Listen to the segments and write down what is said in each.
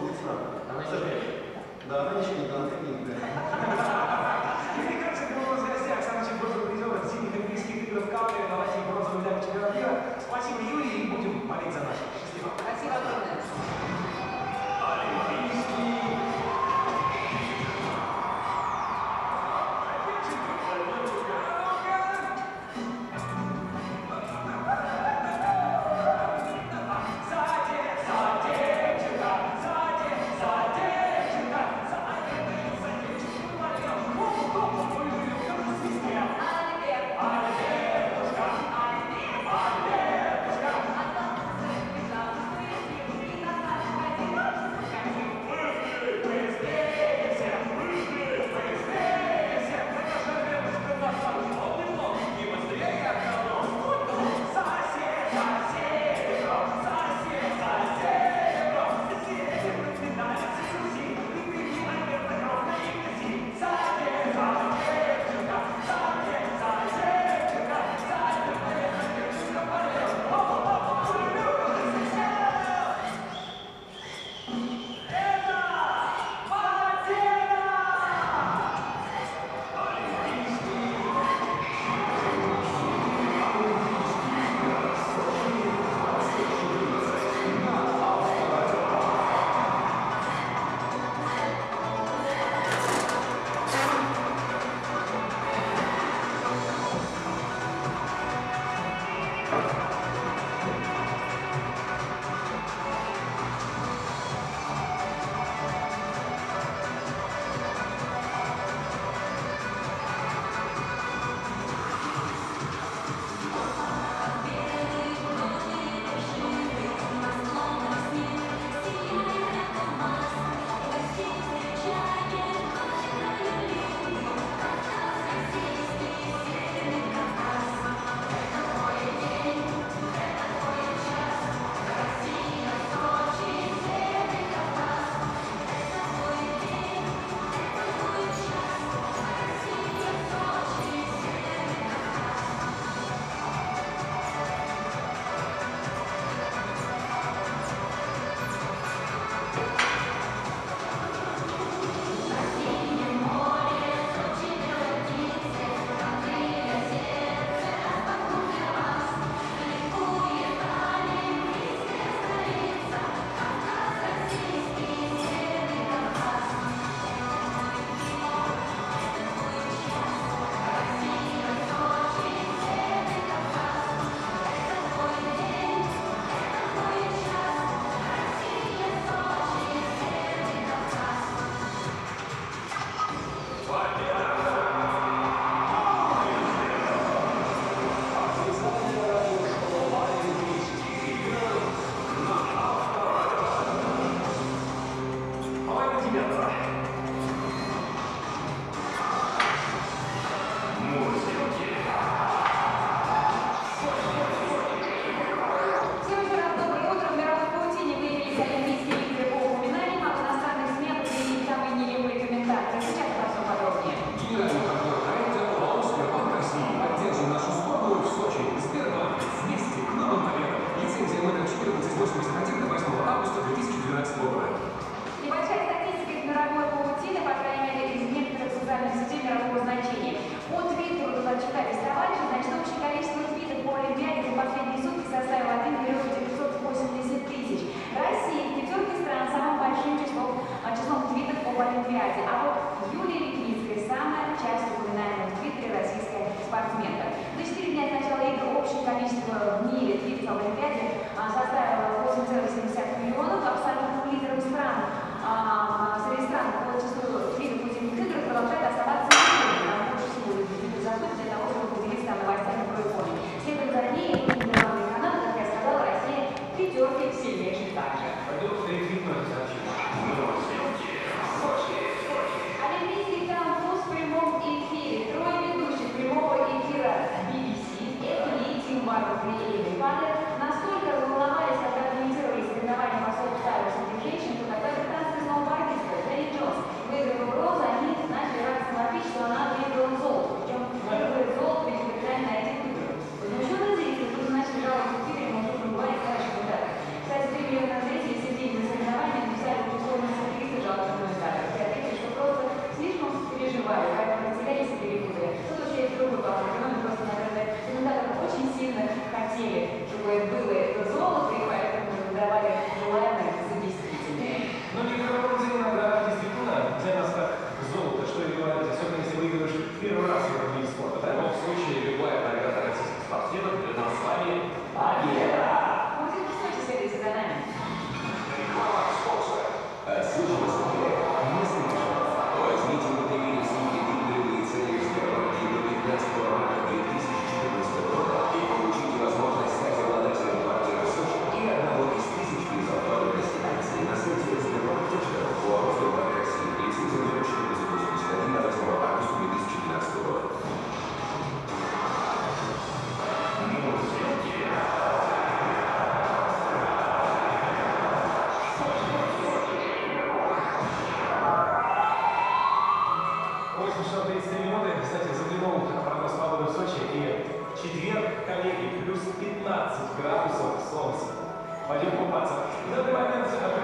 будет с нами. Она не женщина. Да, она не женщина, она тренинг, да. Если кажется, кто у в гостях, на лайне бронзовый медаль. Спасибо, Юрий, и будем молить за наших Счастливо. Спасибо огромное. familia y Gracias.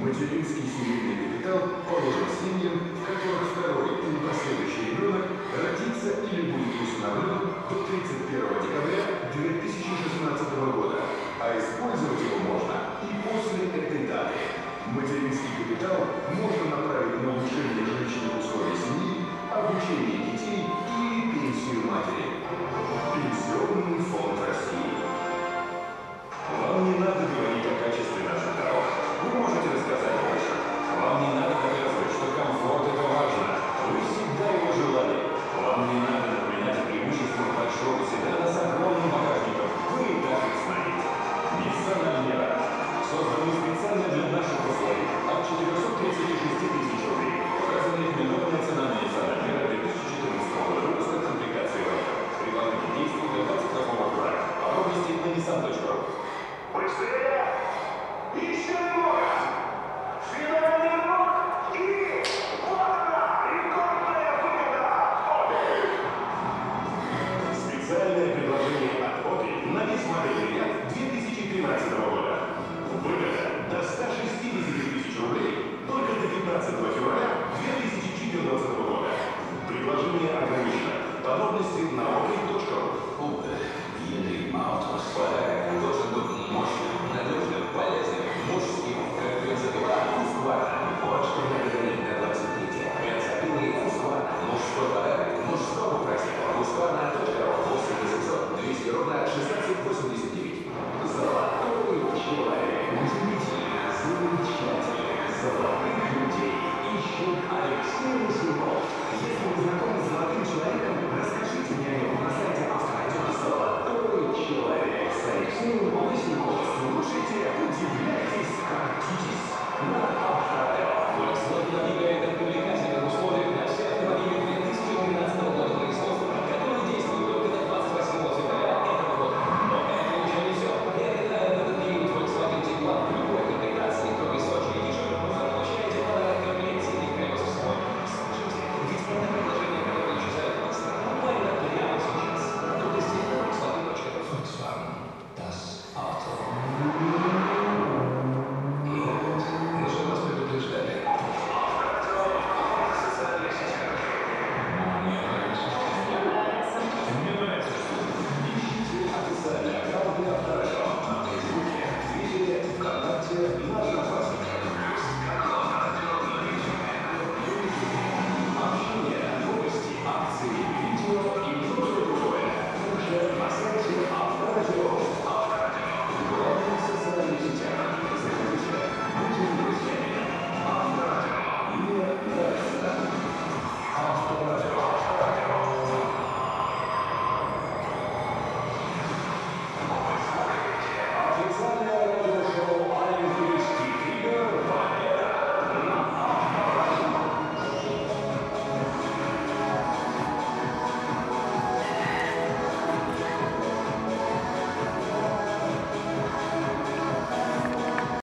Материнский семейный капитал положен семьям, в которых второй и последующий ребенок родится или будет установлен до 31 декабря 2016 года, а использовать его можно и после этой даты. Материнский капитал можно направить на улучшение produzido.